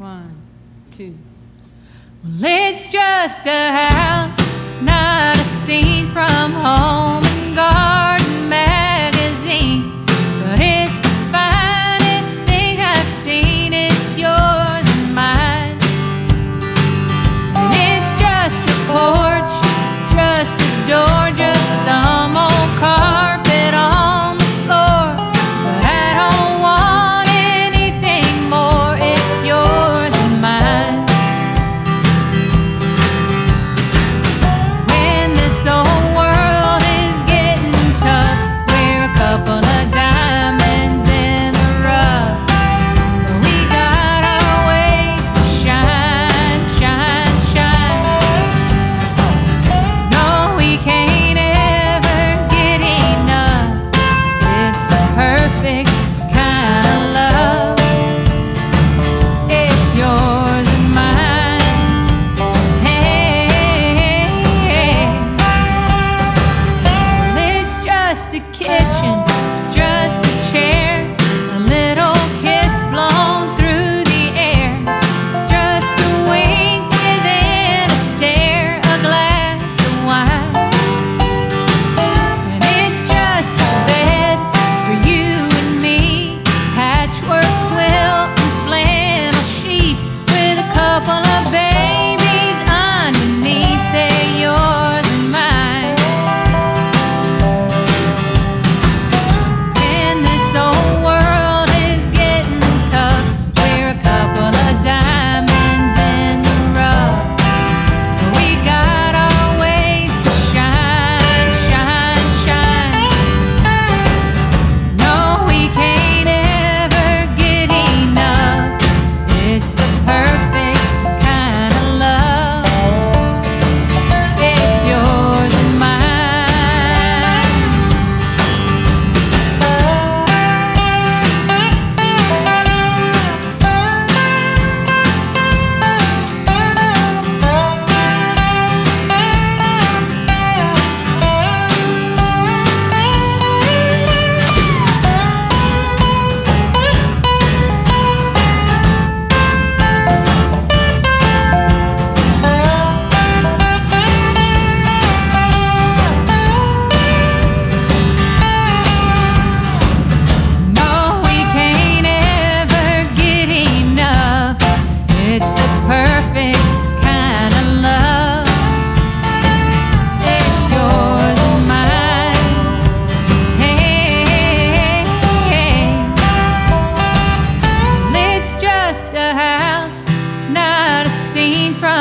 One, two. Well, it's just a house, not a scene from home and garden magazine. But it's the finest thing I've seen, it's yours and mine. And it's just a porch, just a door. seen from